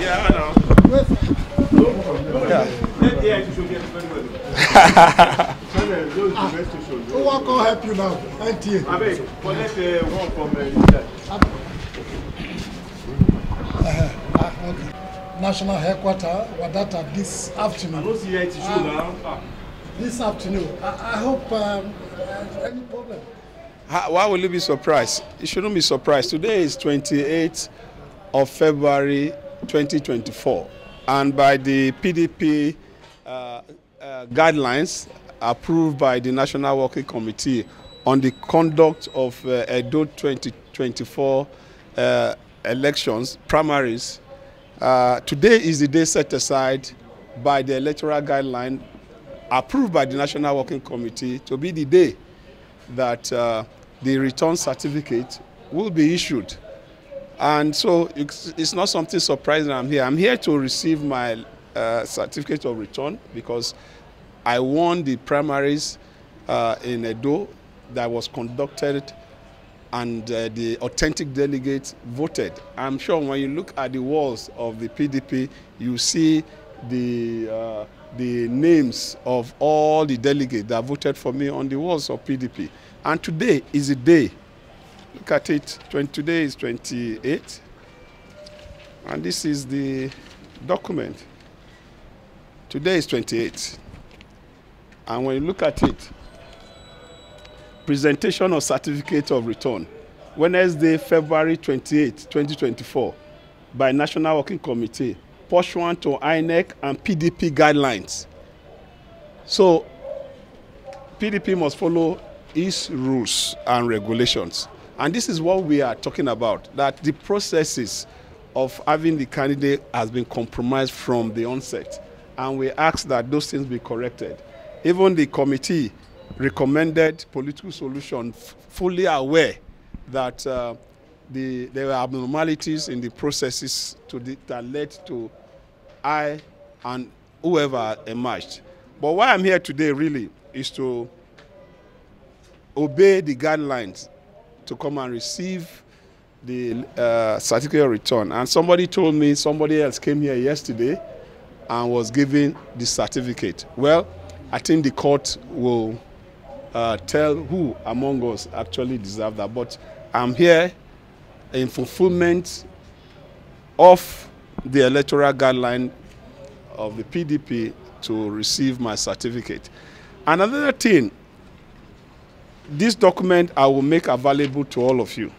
Yeah, I know. Who want to help you now? NTA. Abeg, collect uh, one from uh, inside. Ah, okay. National headquarters Wadata this I afternoon. no see IT show now. Ah. This afternoon. I, I hope um, uh, any problem. How- Why will you be surprised? You shouldn't be surprised. Today is 28th of February 2024, and by the PDP uh, uh, guidelines approved by the National Working Committee on the conduct of uh, Edo 2024 uh, elections, primaries, uh, today is the day set aside by the electoral guideline approved by the National Working Committee to be the day that uh, the return certificate will be issued. And so it's, not something surprising I'm here. I'm here to receive my uh, certificate of return because I won the primaries uh, in Edo that was conducted and uh, the authentic delegates voted. I'm sure when you look at the walls of the PDP, you see the uh, the names of all the delegates that voted for me on the walls of PDP. And today is a day. Look at it. 20, today is 28, and this is the document. Today is 28, and when you look at it, presentation of certificate of return wednesday february 28 2024 by national working committee pursuant to inec and pdp guidelines. So pdp must follow its rules and regulations. And this is what we are talking about that the processes of having the candidate has been compromised from the onset. And we ask that those things be corrected. Even the committee recommended political solution fully aware that uh, the, there were abnormalities in the processes to the, that led to I and whoever emerged. But why I'm here today really is to obey the guidelines to come and receive the uh, certificate of return. And somebody told me somebody else came here yesterday and was given the certificate. Well, I think the court will uh, tell who among us actually deserve that. But I'm here in fulfillment of the electoral guideline of the PDP to receive my certificate. Another thing, this document I will make available to all of you.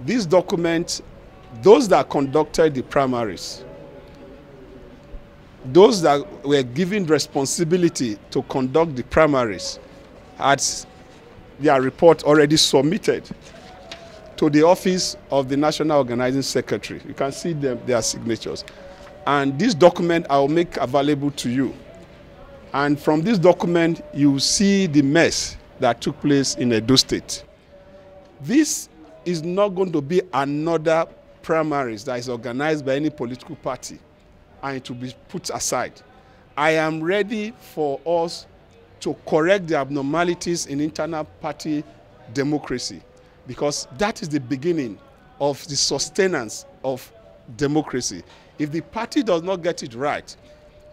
This document, those that conducted the primaries, those that were given responsibility to conduct the primaries had their report already submitted to the office of the National Organizing Secretary. You can see them, their signatures. And this document I will make available to you. And from this document, you see the mess that took place in Edo State. This is not going to be another primaries that is organized by any political party and it will be put aside. I am ready for us to correct the abnormalities in internal party democracy because that is the beginning of the sustenance of democracy. If the party does not get it right,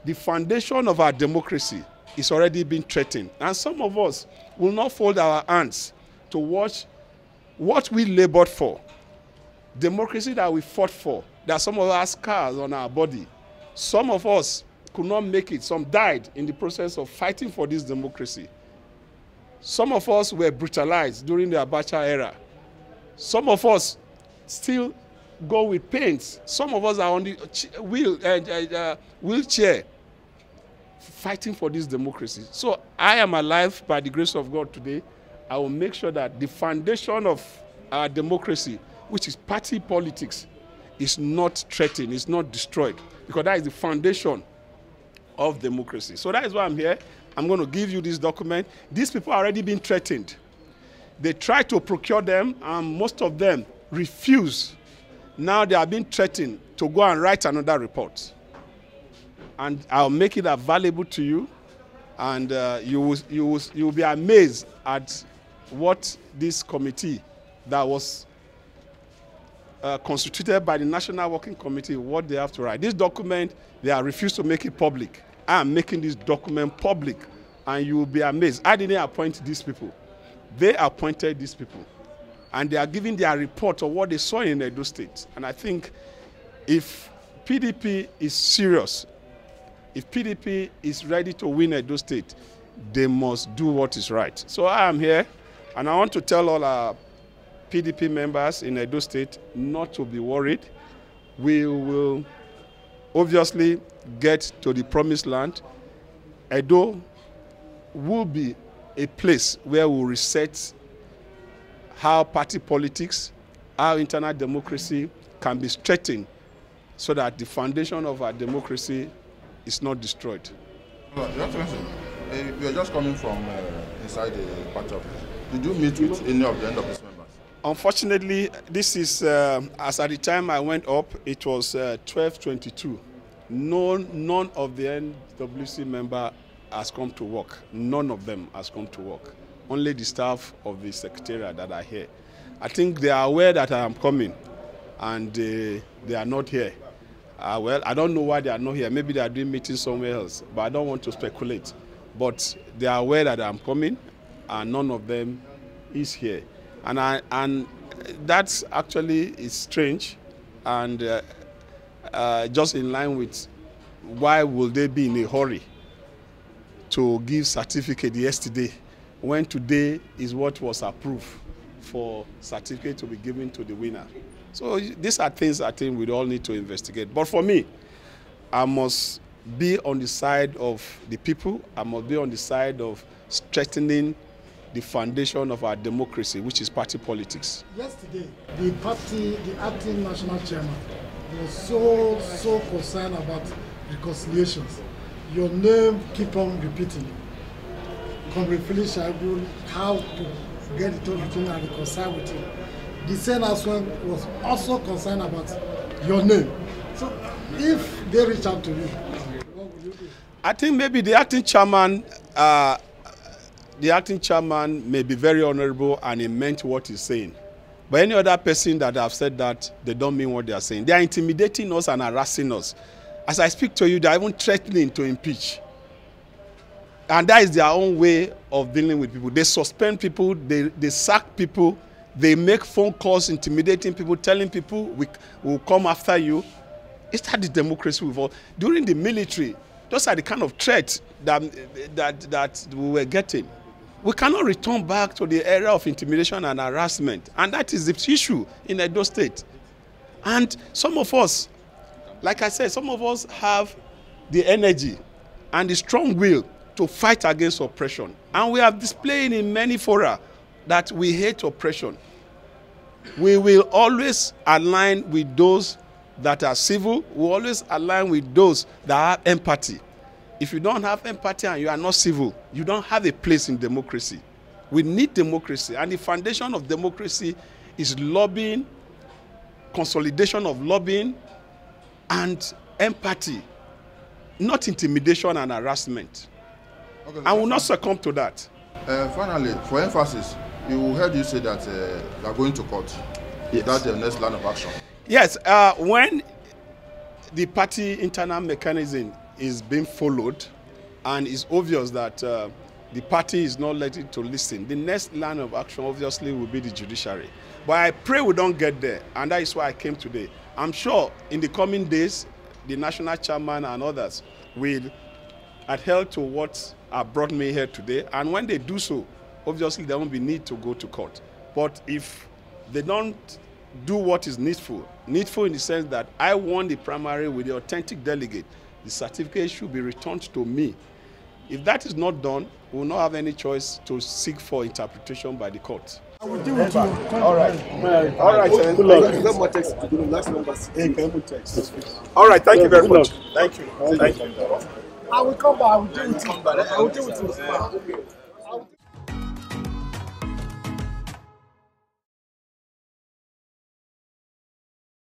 the foundation of our democracy is already being threatened. And some of us will not fold our hands to watch what we labored for, democracy that we fought for, that some of us scars on our body. Some of us could not make it. Some died in the process of fighting for this democracy. Some of us were brutalized during the Abacha era. Some of us still go with pains. Some of us are on the wheel, uh, uh, uh, wheelchair fighting for this democracy. So I am alive by the grace of God today. I will make sure that the foundation of our democracy, which is party politics, is not threatened, is not destroyed, because that is the foundation of democracy. So that is why I'm here. I'm going to give you this document. These people are already being threatened. They try to procure them, and most of them refuse. Now they are being threatened to go and write another report. And I'll make it available to you, and uh, you, will, you, will, you will be amazed at what this committee that was uh, constituted by the National Working Committee what they have to write. This document, they have refused to make it public. I am making this document public, and you will be amazed. I didn't appoint these people. They appointed these people. And they are giving their report of what they saw in Edo State. And I think if PDP is serious, if PDP is ready to win Edo State, they must do what is right. So I am here, and I want to tell all our PDP members in Edo State not to be worried. We will obviously get to the promised land. Edo will be a place where we reset how party politics, how internal democracy can be strengthened so that the foundation of our democracy is not destroyed. Your Excellency, uh, you are just coming from uh, inside the party office. Did you meet with any of the NWC members? Unfortunately, this is, uh, as at the time I went up, it was uh, 1222. No, none of the NWC member has come to work. None of them has come to work. Only the staff of the secretariat that are here. I think they are aware that I am coming and uh, they are not here. Uh, well, I don't know why they are not here. Maybe they are doing meetings somewhere else, but I don't want to speculate. But they are aware that I'm coming and none of them is here. And, I, and that's actually is strange and uh, uh, just in line with why will they be in a hurry to give certificate yesterday when today is what was approved for certificate to be given to the winner. So these are things I think we all need to investigate. But for me, I must be on the side of the people. I must be on the side of strengthening the foundation of our democracy, which is party politics. Yesterday, the party, the acting national chairman, was so, so concerned about reconciliations. Your name keep on repeating. Comrade Philip Shaibu, how to get it between and reconcile with you. The as well was also concerned about your name. So if they reach out to you? I think maybe the acting chairman, uh, the acting chairman may be very honorable and he meant what he's saying. But any other person that have said that, they don't mean what they are saying. They are intimidating us and harassing us. As I speak to you, they are even threatening to impeach. And that is their own way of dealing with people. They suspend people, they, they sack people, they make phone calls intimidating people, telling people we will come after you. Is that the democracy we've all? During the military, those are the kind of threats that, that, that we were getting. We cannot return back to the era of intimidation and harassment. And that is the issue in Edo State. And some of us, like I said, some of us have the energy and the strong will to fight against oppression. And we have displayed in many fora that we hate oppression. We will always align with those that are civil. We always align with those that have empathy. If you don't have empathy and you are not civil, you don't have a place in democracy. We need democracy, and the foundation of democracy is lobbying, consolidation of lobbying, and empathy, not intimidation and harassment. Okay, I will not succumb to that. Uh, finally, for emphasis, you heard you say that uh, you are going to court. Yes. That's the next line of action. Yes, uh, when the party internal mechanism is being followed and it's obvious that uh, the party is not likely to listen, the next line of action obviously will be the judiciary. But I pray we don't get there, and that is why I came today. I'm sure in the coming days, the national chairman and others will adhere to what brought me here today. And when they do so, obviously there won't be need to go to court. But if they don't do what is needful, needful in the sense that I won the primary with the authentic delegate, the certificate should be returned to me. If that is not done, we will not have any choice to seek for interpretation by the court. I will deal with you. All right. All right. then. Good luck. text to do the last numbers. All right. Thank you very much. Thank you. Thank you. I will come back. I will deal with you. I will deal with you.